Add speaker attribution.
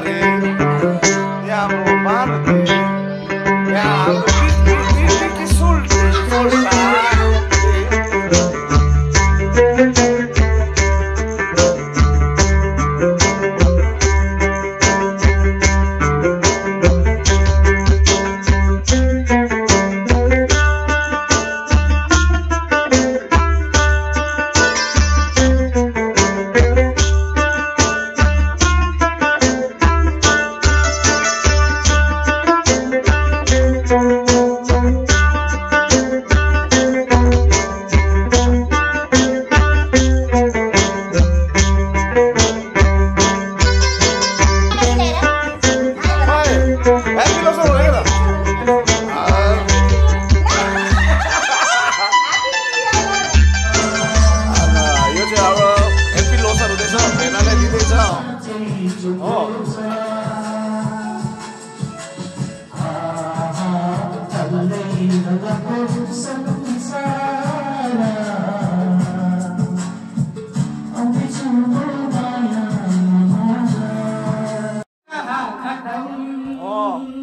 Speaker 1: barrio.
Speaker 2: 哦。